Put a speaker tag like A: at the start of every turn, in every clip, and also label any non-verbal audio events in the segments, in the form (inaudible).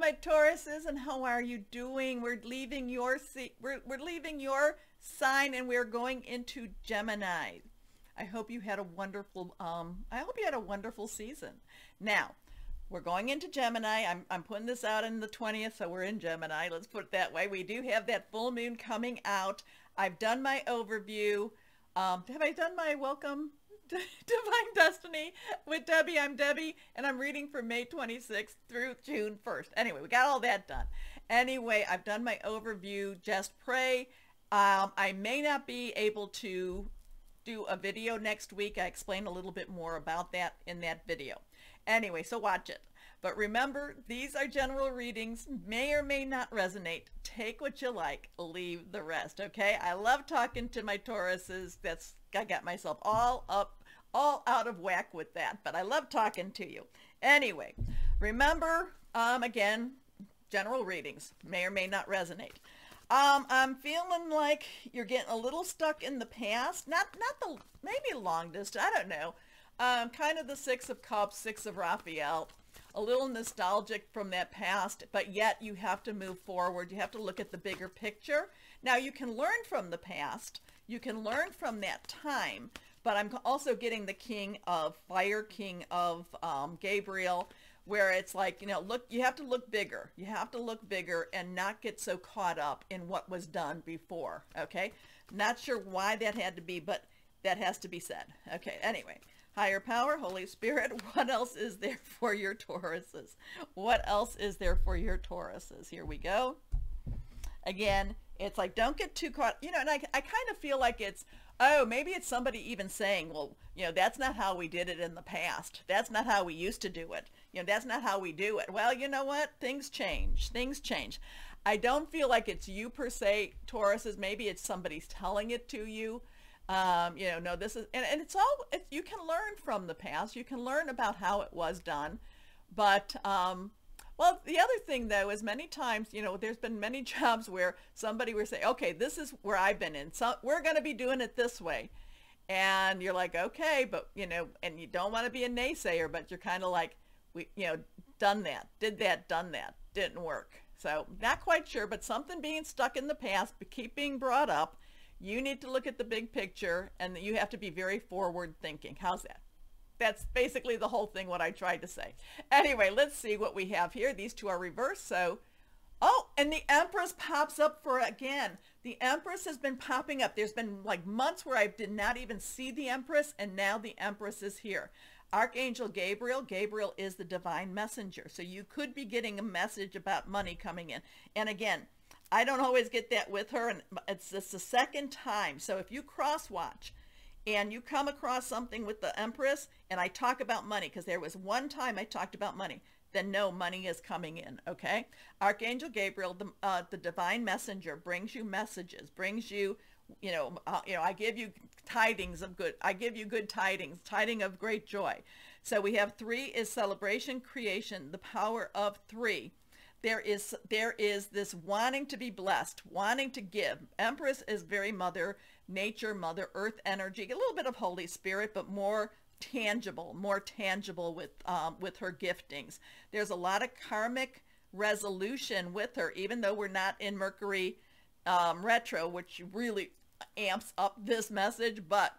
A: my Tauruses, and how are you doing? We're leaving your we're, we're leaving your sign, and we're going into Gemini. I hope you had a wonderful um. I hope you had a wonderful season. Now, we're going into Gemini. I'm I'm putting this out in the 20th, so we're in Gemini. Let's put it that way. We do have that full moon coming out. I've done my overview. Um, have I done my welcome (laughs) Divine Destiny with Debbie. I'm Debbie, and I'm reading from May 26th through June 1st. Anyway, we got all that done. Anyway, I've done my overview. Just pray. Um, I may not be able to do a video next week. I explain a little bit more about that in that video. Anyway, so watch it. But remember, these are general readings, may or may not resonate. Take what you like, leave the rest, okay? I love talking to my Tauruses. That's I got myself all up all out of whack with that, but I love talking to you. Anyway, remember, um, again, general readings may or may not resonate. Um, I'm feeling like you're getting a little stuck in the past. Not, not the, maybe longest, I don't know. Um, kind of the Six of Cups, Six of Raphael. A little nostalgic from that past, but yet you have to move forward. You have to look at the bigger picture. Now you can learn from the past. You can learn from that time, but I'm also getting the king of fire, king of um, Gabriel, where it's like, you know, look, you have to look bigger. You have to look bigger and not get so caught up in what was done before. Okay. Not sure why that had to be, but that has to be said. Okay. Anyway, higher power, Holy Spirit. (laughs) What else is there for your Tauruses? What else is there for your Tauruses? Here we go. Again, it's like, don't get too caught, you know, and I, I kind of feel like it's, oh, maybe it's somebody even saying, well, you know, that's not how we did it in the past. That's not how we used to do it. You know, that's not how we do it. Well, you know what? Things change. Things change. I don't feel like it's you per se, Tauruses. Maybe it's somebody's telling it to you. Um, you know, no, this is, and, and it's all, it, you can learn from the past. You can learn about how it was done. But, um, well, the other thing though is many times, you know, there's been many (laughs) jobs where somebody will say, okay, this is where I've been in. So we're going to be doing it this way. And you're like, okay, but you know, and you don't want to be a naysayer, but you're kind of like, we, you know, done that, did that, done that, didn't work. So not quite sure, but something being stuck in the past, but keep being brought up. You need to look at the big picture and you have to be very forward thinking. How's that? That's basically the whole thing what I tried to say. Anyway, let's see what we have here. These two are reversed. So, oh, and the Empress pops up for again. The Empress has been popping up. There's been like months where I did not even see the Empress, and now the Empress is here. Archangel Gabriel, Gabriel is the divine messenger. So you could be getting a message about money coming in. And again, I don't always get that with her, and it's just the second time. So if you cross watch, and you come across something with the Empress and I talk about money because there was one time I talked about money, then no money is coming in, okay? Archangel Gabriel, the, uh, the divine messenger, brings you messages, brings you, you know, uh, you know, I give you tidings of good, I give you good tidings, tiding of great joy. So we have three is celebration, creation, the power of three there is there is this wanting to be blessed wanting to give empress is very mother nature, Mother Earth energy, a little bit of Holy Spirit, but more tangible, more tangible with, um, with her giftings. There's a lot of karmic resolution with her, even though we're not in Mercury um, retro, which really amps up this message, but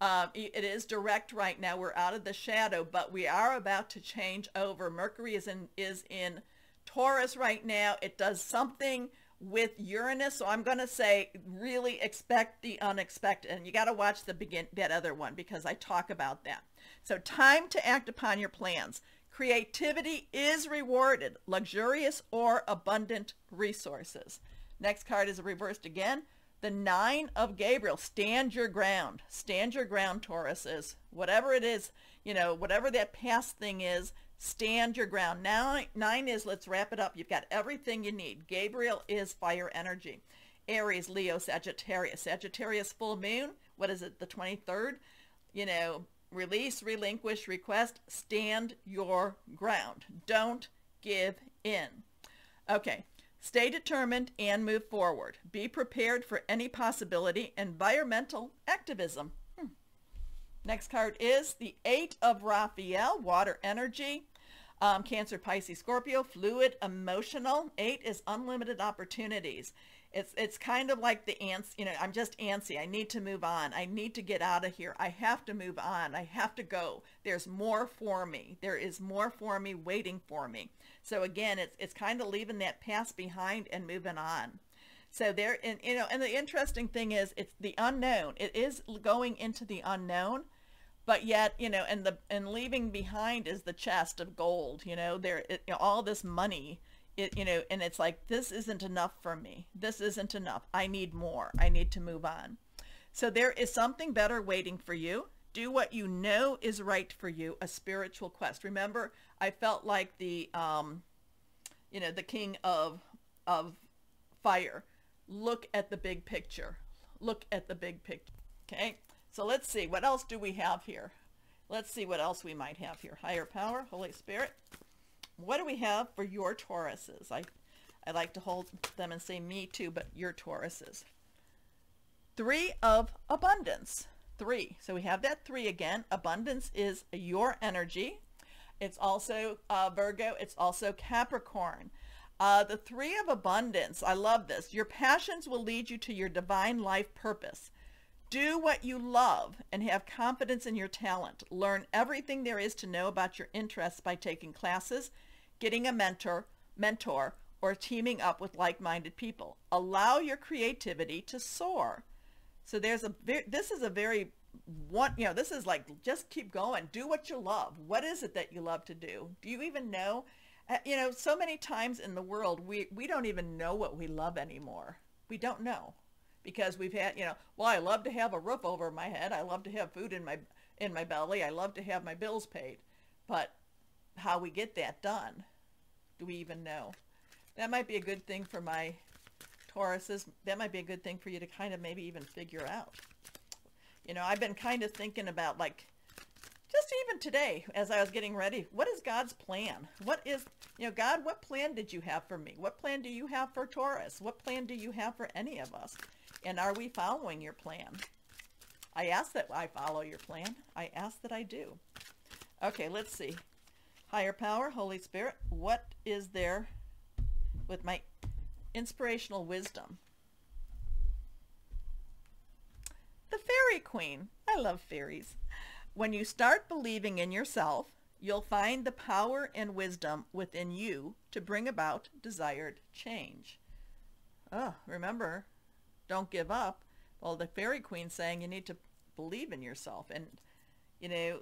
A: um, it is direct right now. We're out of the shadow, but we are about to change over. Mercury is in, is in Taurus right now. It does something with Uranus. So I'm going to say really expect the unexpected. And you got to watch the begin that other one because I talk about that. So time to act upon your plans. Creativity is rewarded, luxurious or abundant resources. Next card is reversed again. The nine of Gabriel, stand your ground. Stand your ground, Tauruses. Whatever it is, you know, whatever that past thing is, stand your ground. Now, nine is, let's wrap it up. You've got everything you need. Gabriel is fire energy. Aries, Leo, Sagittarius. Sagittarius full moon, what is it, the 23rd? You know, release, relinquish, request, stand your ground. Don't give in. Okay, stay determined and move forward. Be prepared for any possibility. Environmental activism. Hmm. Next card is the Eight of Raphael, water energy. Um, Cancer, Pisces, Scorpio, fluid, emotional. Eight is unlimited opportunities. It's it's kind of like the ants, you know, I'm just antsy. I need to move on. I need to get out of here. I have to move on. I have to go. There's more for me. There is more for me waiting for me. So again, it's it's kind of leaving that past behind and moving on. So there, and you know, and the interesting thing is, it's the unknown. It is going into the unknown, but yet, you know, and the and leaving behind is the chest of gold. You know, there, it, you know, all this money it, you know, and it's like, this isn't enough for me. This isn't enough. I need more. I need to move on. So there is something better waiting for you. Do what you know is right for you, a spiritual quest. Remember, I felt like the, um, you know, the king of, of fire. Look at the big picture. Look at the big picture. Okay. So let's see. What else do we have here? Let's see what else we might have here. Higher power, Holy Spirit what do we have for your Tauruses? I, I like to hold them and say me too, but your Tauruses. Three of abundance. Three. So we have that three again. Abundance is your energy. It's also uh, Virgo. It's also Capricorn. Uh, the three of abundance. I love this. Your passions will lead you to your divine life purpose. Do what you love and have confidence in your talent. Learn everything there is to know about your interests by taking classes, getting a mentor, mentor, or teaming up with like-minded people. Allow your creativity to soar. So there's a this is a very one you know this is like just keep going do what you love what is it that you love to do do you even know uh, you know so many times in the world we we don't even know what we love anymore we don't know because we've had you know well i love to have a roof over my head i love to have food in my in my belly i love to have my bills paid but how we get that done. Do we even know? That might be a good thing for my Tauruses. That might be a good thing for you to kind of maybe even figure out. You know, I've been kind of thinking about like, just even today as I was getting ready, what is God's plan? What is, you know, God, what plan did you have for me? What plan do you have for Taurus? What plan do you have for any of us? And are we following your plan? I ask that I follow your plan. I ask that I do. Okay, let's see. Higher power, Holy Spirit, what is there with my inspirational wisdom? The Fairy Queen. I love fairies. When you start believing in yourself, you'll find the power and wisdom within you to bring about desired change. Oh, remember, don't give up. Well, the Fairy Queen's saying you need to believe in yourself. And, you know,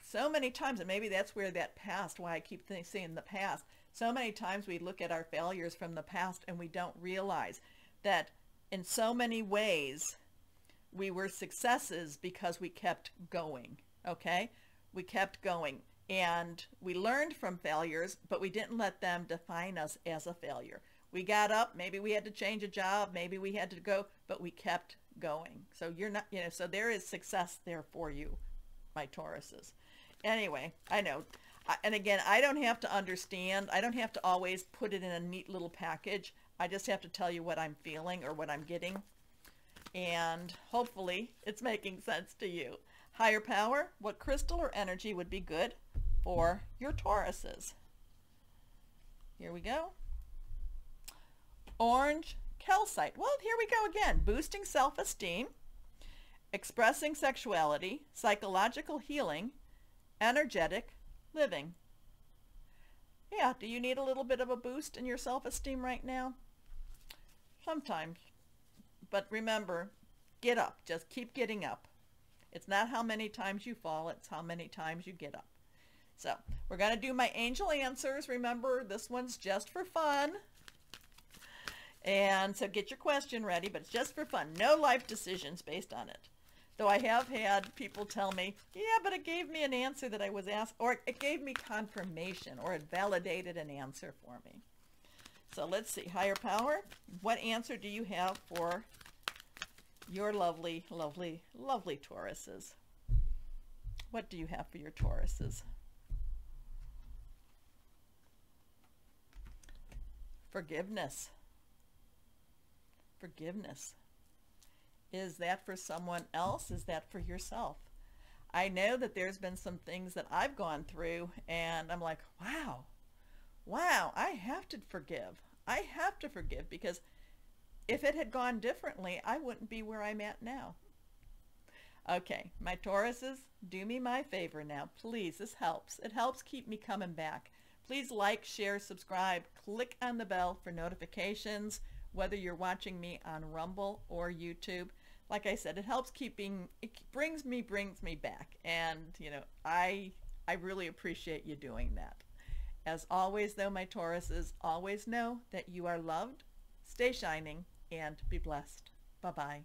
A: so many times, and maybe that's where that past, why I keep saying the past, so many times we look at our failures from the past and we don't realize that in so many ways we were successes because we kept going, okay? We kept going and we learned from failures, but we didn't let them define us as a failure. We got up, maybe we had to change a job, maybe we had to go, but we kept going. So you're not, you know, so there is success there for you, my Tauruses. Anyway, I know. And again, I don't have to understand. I don't have to always put it in a neat little package. I just have to tell you what I'm feeling or what I'm getting. And hopefully it's making sense to you. Higher power, what crystal or energy would be good for your Tauruses? Here we go. Orange calcite. Well, here we go again. Boosting self-esteem, expressing sexuality, psychological healing, energetic living. Yeah, do you need a little bit of a boost in your self-esteem right now? Sometimes. But remember, get up. Just keep getting up. It's not how many times you fall, it's how many times you get up. So we're going to do my angel answers. Remember, this one's just for fun. And so get your question ready, but it's just for fun. No life decisions based on it. Though I have had people tell me, yeah, but it gave me an answer that I was asked, or it gave me confirmation, or it validated an answer for me. So let's see, higher power, what answer do you have for your lovely, lovely, lovely Tauruses? What do you have for your Tauruses? Forgiveness. Forgiveness. Is that for someone else? Is that for yourself? I know that there's been some things that I've gone through and I'm like, wow, wow, I have to forgive. I have to forgive because if it had gone differently, I wouldn't be where I'm at now. Okay, my Tauruses, do me my favor now. Please, this helps. It helps keep me coming back. Please like, share, subscribe, click on the bell for notifications, whether you're watching me on Rumble or YouTube. Like I said, it helps keeping, it brings me, brings me back. And, you know, I, I really appreciate you doing that. As always, though, my Tauruses, always know that you are loved, stay shining, and be blessed. Bye-bye.